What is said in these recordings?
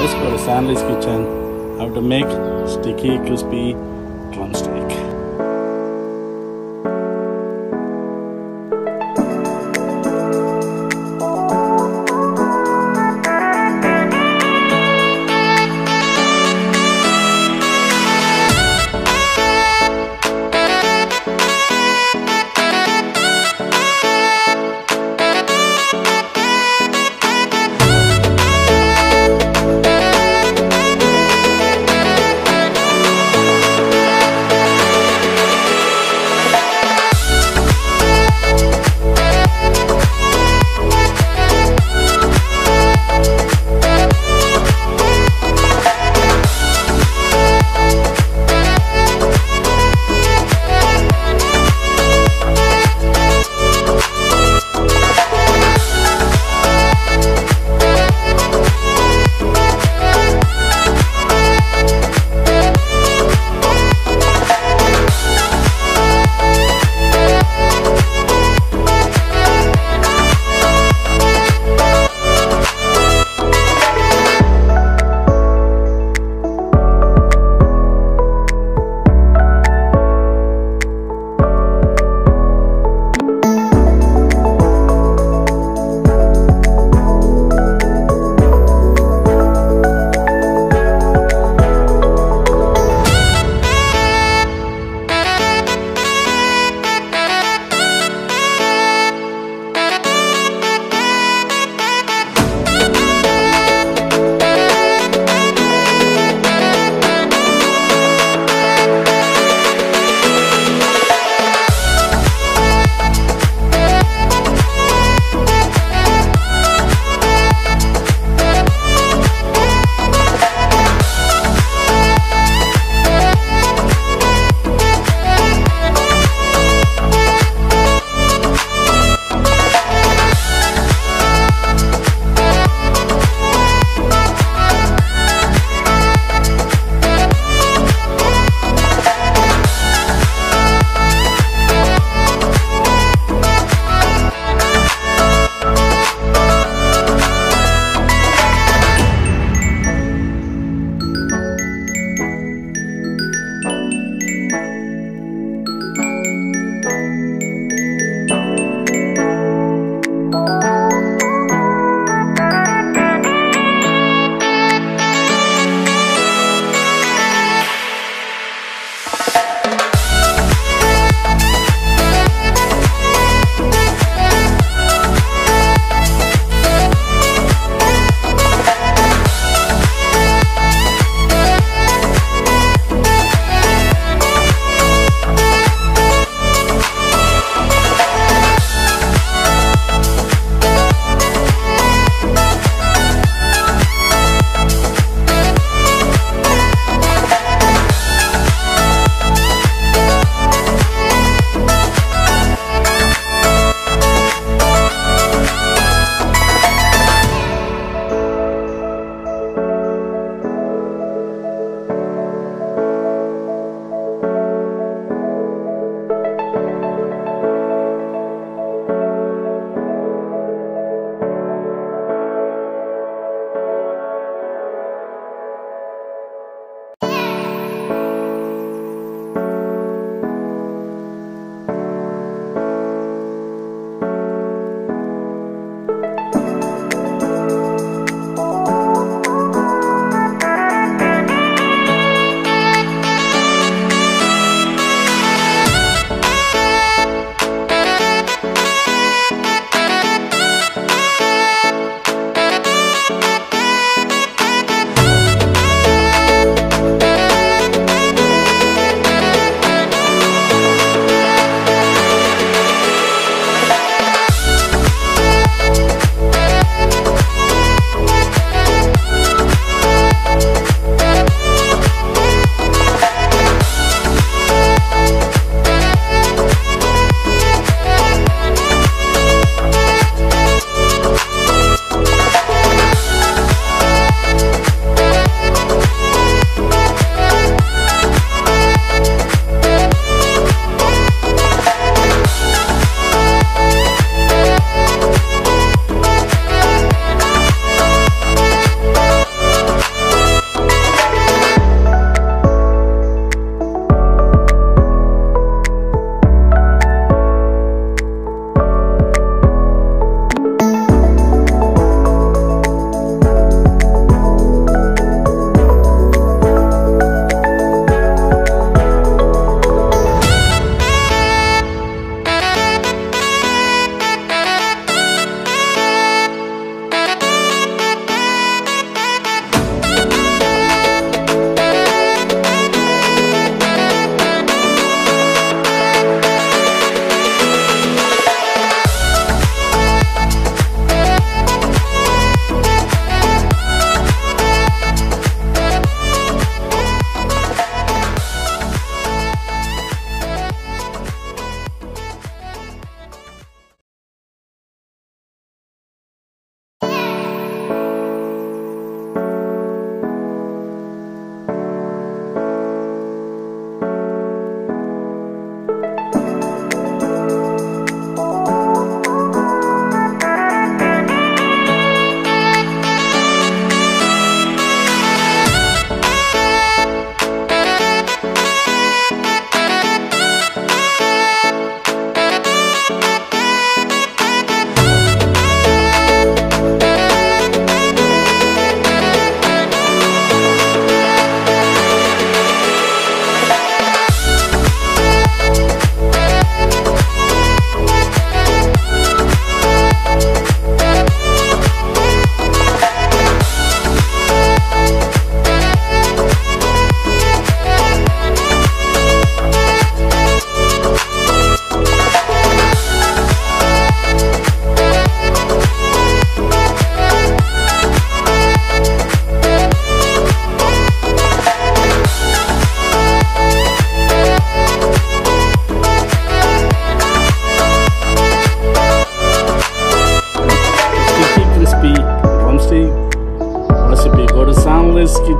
Let's go to San Lee's kitchen. How to make sticky, crispy drumstick.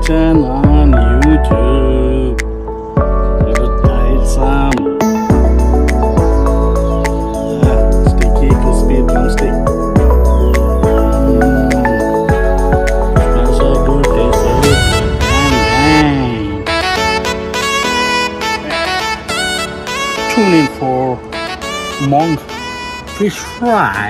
Kitchen on YouTube. Will try some uh, sticky crispy drumstick. Mm. Good. Tune in for monk fish fry